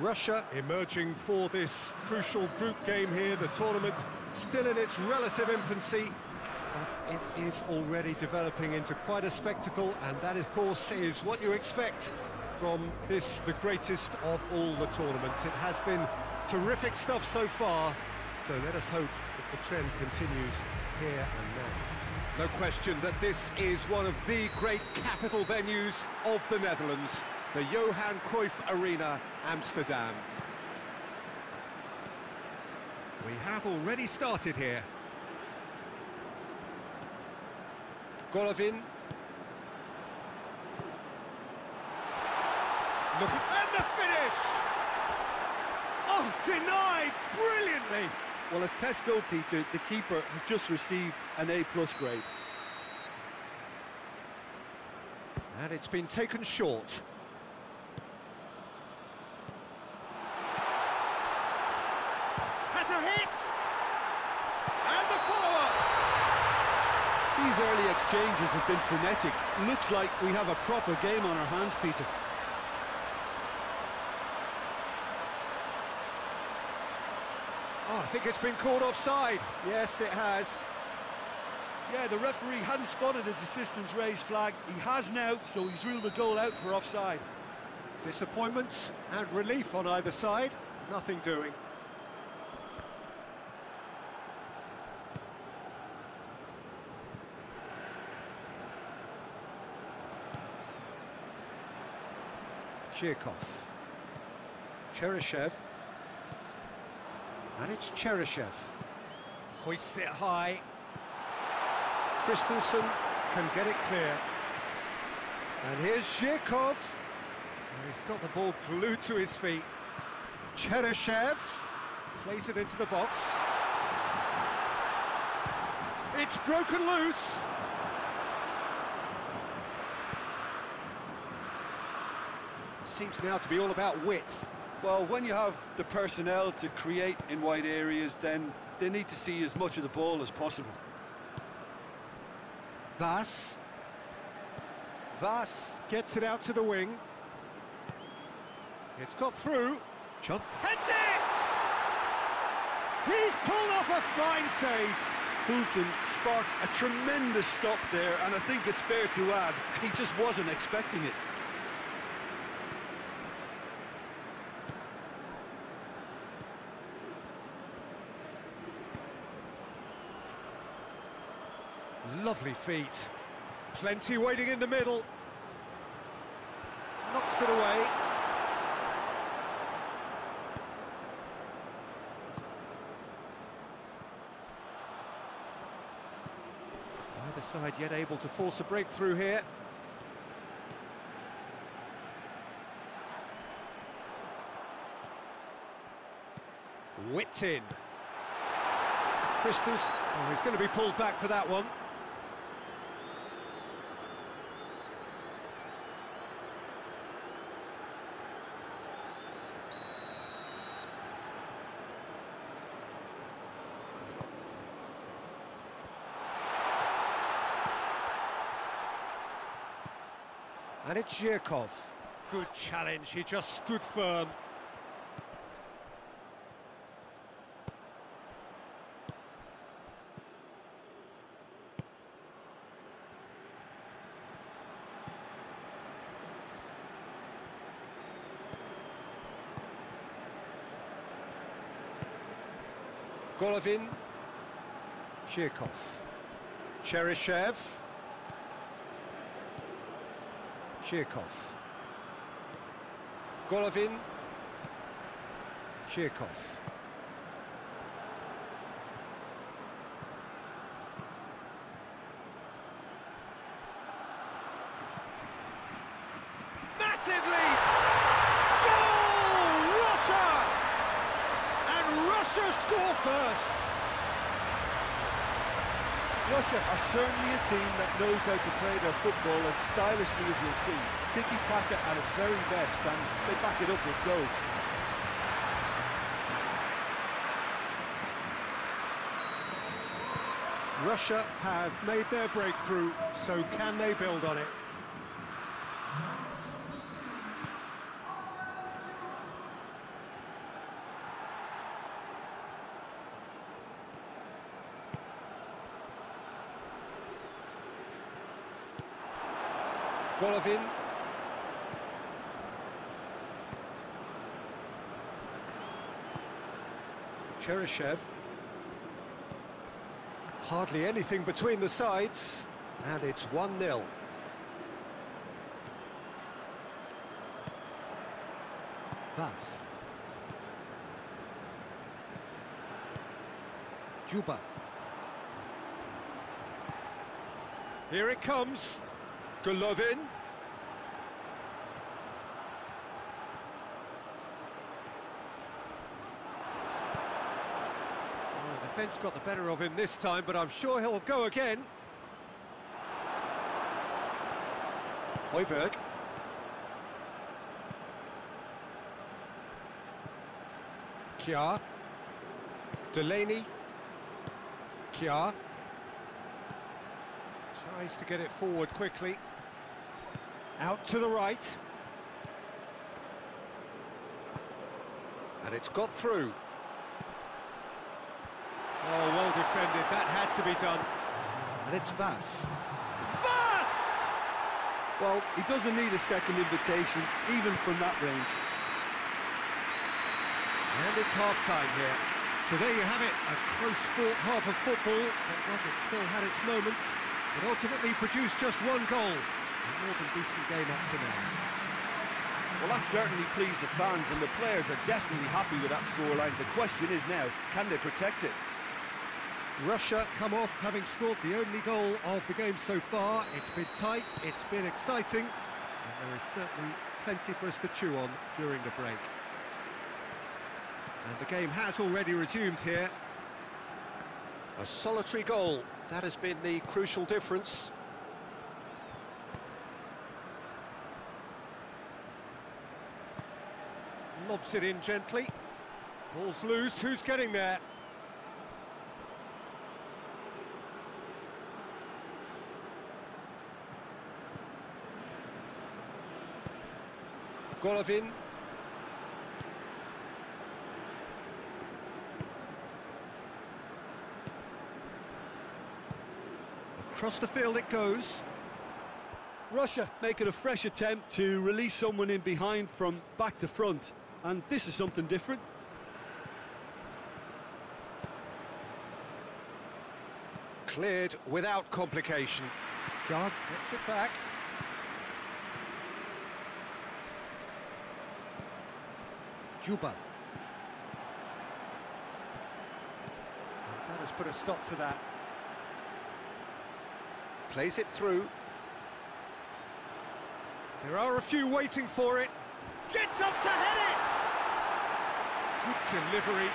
Russia emerging for this crucial group game here, the tournament still in its relative infancy, but it is already developing into quite a spectacle, and that, of course, is what you expect from this, the greatest of all the tournaments. It has been terrific stuff so far, so let us hope that the trend continues here and now. No question that this is one of the great capital venues of the Netherlands, the Johan Cruyff Arena, Amsterdam. We have already started here. Golovin. Look, and the finish! Oh, denied brilliantly! Well, as test goalkeeper, the keeper has just received an A-plus grade. And it's been taken short. Has a hit! And the follow-up! These early exchanges have been frenetic. Looks like we have a proper game on our hands, Peter. Oh, I think it's been called offside. Yes, it has. Yeah, the referee hadn't spotted his assistant's raised flag. He has now, so he's ruled the goal out for offside. Disappointment and relief on either side. Nothing doing. Zhirkov. Cheryshev. And it's Cheryshev. Hoists it high. Christensen can get it clear. And here's Zhirkov. And he's got the ball glued to his feet. Cheryshev plays it into the box. It's broken loose. Seems now to be all about width. Well, when you have the personnel to create in wide areas, then they need to see as much of the ball as possible. Vas. Vas gets it out to the wing. It's got through. Chance. Heads it! He's pulled off a fine save. Poulsen sparked a tremendous stop there, and I think it's fair to add, he just wasn't expecting it. Lovely feet. Plenty waiting in the middle. Knocks it away. Either side yet able to force a breakthrough here. Whipped in. Christus, oh, he's going to be pulled back for that one. And it's Zhirkov. Good challenge, he just stood firm. Golovin. Zhirkov. Cheryshev. Zhirkov. Golovin. Zhirkov. Massive lead! Goal! Russia! And Russia score first! Russia are certainly a team that knows how to play their football as stylishly as you'll see. Tiki-taka at its very best, and they back it up with goals. Russia have made their breakthrough, so can they build on it? Golovin. Cheryshev. Hardly anything between the sides, and it's 1-0. Vas. Dzyuba. Here it comes. Golovin. Oh, the defence got the better of him this time, but I'm sure he'll go again. Højbjerg. Kjaer. Delaney. Kjaer. Tries to get it forward quickly. Out to the right. And it's got through. Oh, well defended. That had to be done. And it's Vas. Vas! Well, he doesn't need a second invitation, even from that range. And it's half-time here. So there you have it, a close-fought half of football, but one that still had its moments, but ultimately produced just one goal. A more than decent game up to now. Well, that certainly pleased the fans, and the players are definitely happy with that scoreline. The question is now, can they protect it? Russia come off having scored the only goal of the game so far. It's been tight, it's been exciting, and there is certainly plenty for us to chew on during the break. And the game has already resumed here. A solitary goal, that has been the crucial difference. Lobs it in gently. Ball's loose, who's getting there? Golovin. Across the field it goes. Russia making a fresh attempt to release someone in behind from back to front, and this is something different. Cleared without complication. Guard gets it back. Dzyuba. That has put a stop to that. Plays it through. There are a few waiting for it. Gets up to head it! Good delivery,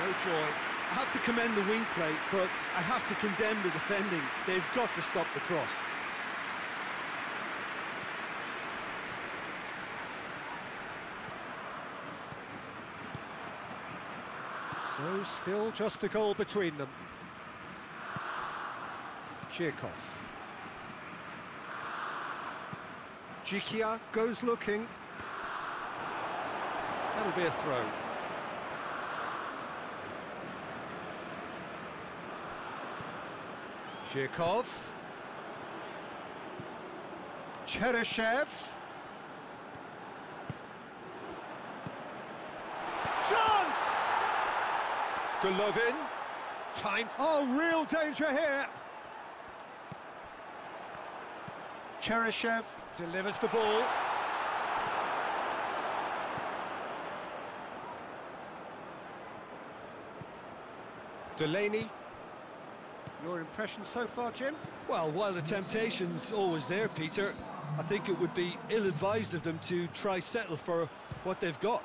no joy. I have to commend the wing play, but I have to condemn the defending. They've got to stop the cross. So still just a goal between them. Zhirkov. Jikia goes looking. That'll be a throw. Zhirkov. Cheryshev. Chance! Golovin. Timed. Oh, real danger here. Cheryshev delivers the ball. Delaney. Your impression so far, Jim? Well, while the temptation's always there, Peter, I think it would be ill-advised of them to try settle for what they've got.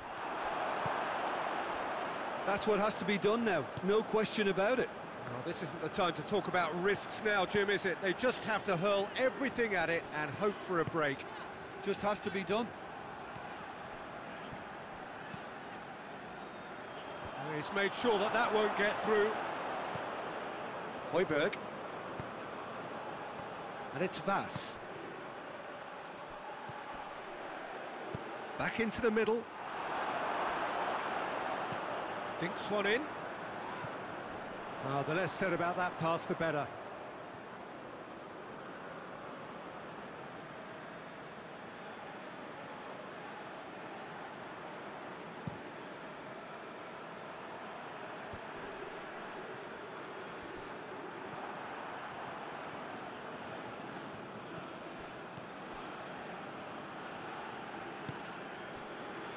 That's what has to be done now, no question about it. Well, this isn't the time to talk about risks now, Jim, is it? They just have to hurl everything at it and hope for a break. Just has to be done. He's made sure that that won't get through. Højbjerg. And it's Vas. Back into the middle. Dinks one in. Oh, the less said about that pass, the better.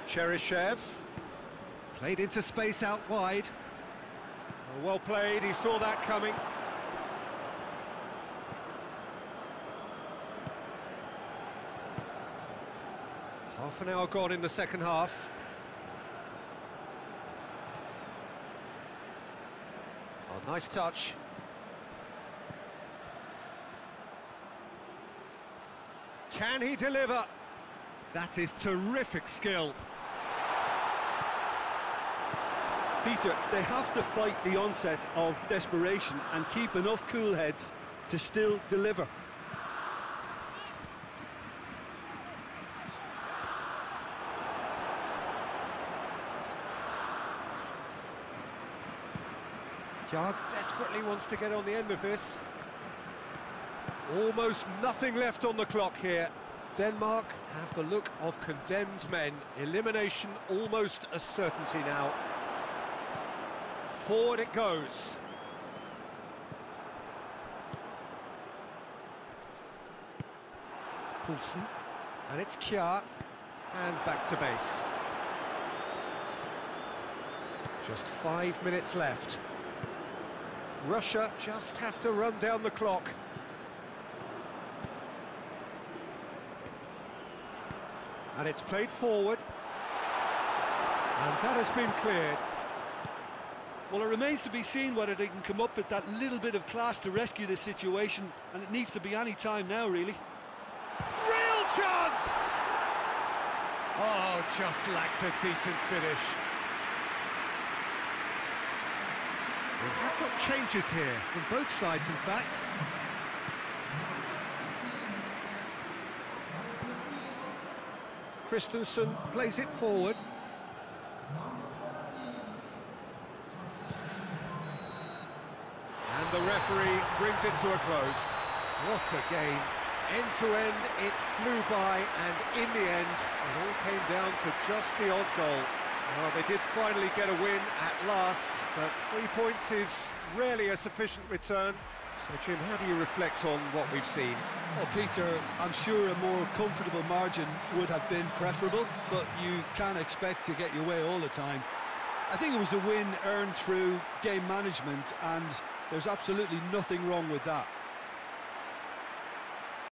Cheryshev. Played into space out wide. Well played, he saw that coming. Half an hour gone in the second half. Oh, nice touch. Can he deliver? That is terrific skill. Peter, they have to fight the onset of desperation and keep enough cool heads to still deliver. Yard desperately wants to get on the end of this. Almost nothing left on the clock here. Denmark have the look of condemned men. Elimination almost a certainty now. Forward it goes. Poulsen. And it's Kjær. And back to base. Just five minutes left. Russia just have to run down the clock. And it's played forward. And that has been cleared. Well, it remains to be seen whether they can come up with that little bit of class to rescue this situation, and it needs to be any time now, really. Real chance! Oh, just lacked a decent finish. We have got changes here, from both sides, in fact. Christensen plays it forward. And referee brings it to a close. What a game. End to end, it flew by, and in the end, it all came down to just the odd goal. Well, they did finally get a win at last, but three points is rarely a sufficient return. So, Jim, how do you reflect on what we've seen? Well, Peter, I'm sure a more comfortable margin would have been preferable, but you can't expect to get your way all the time. I think it was a win earned through game management, and there's absolutely nothing wrong with that.